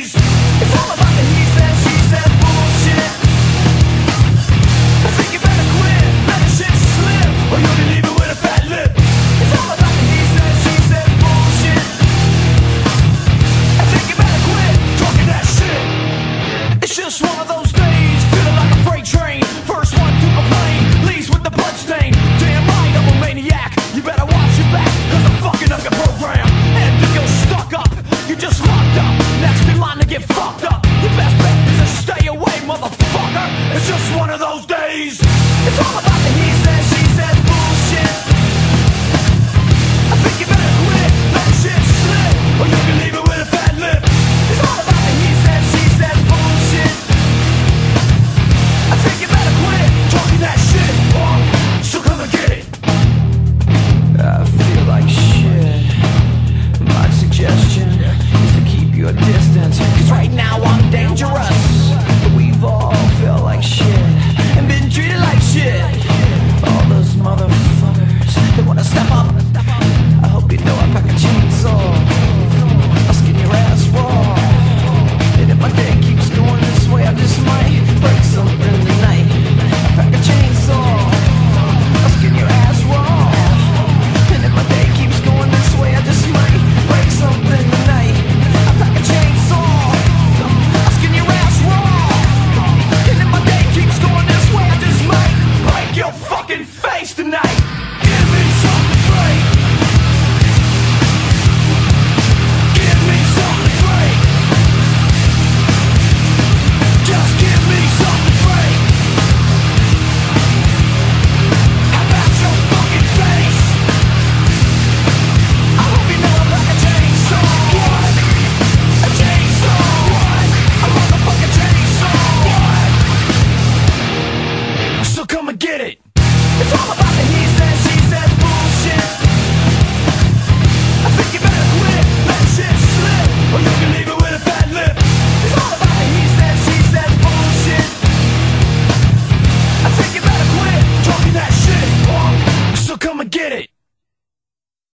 It's all about the he said, she said bullshit. I think you better quit, shit slip, or you'll be leaving with a fat lip. It's all about the he said, she said bullshit. I think you better quit talking that shit. It's just one of those days, feeling like a freight train. First one to leaves with the. Damn right, I'm a maniac. You better watch your I'm fucking up your program. And if you're stuck up, you just get fucked.